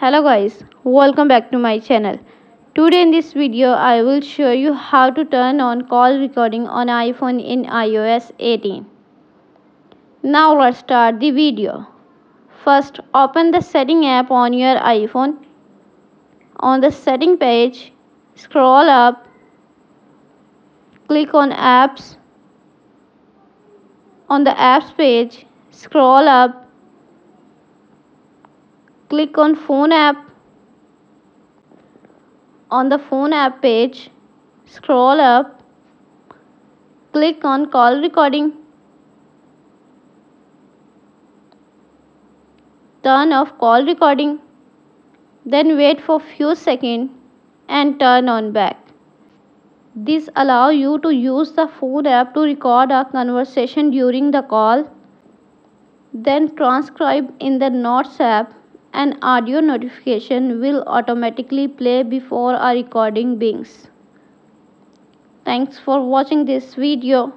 hello guys welcome back to my channel. Today in this video i will show you how to turn on call recording on iphone in ios 18 now let's start the video. First open the setting app on your iphone. On the setting page scroll up click on apps. On the apps page scroll up click on phone app. On the phone app page scroll up. Click on call recording. Turn off call recording. Then wait for few seconds and turn on back. This allow you to use the phone app to record a conversation during the call. Then transcribe in the notes app an audio notification will automatically play before a recording begins. Thanks for watching this video.